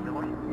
voy, me voy.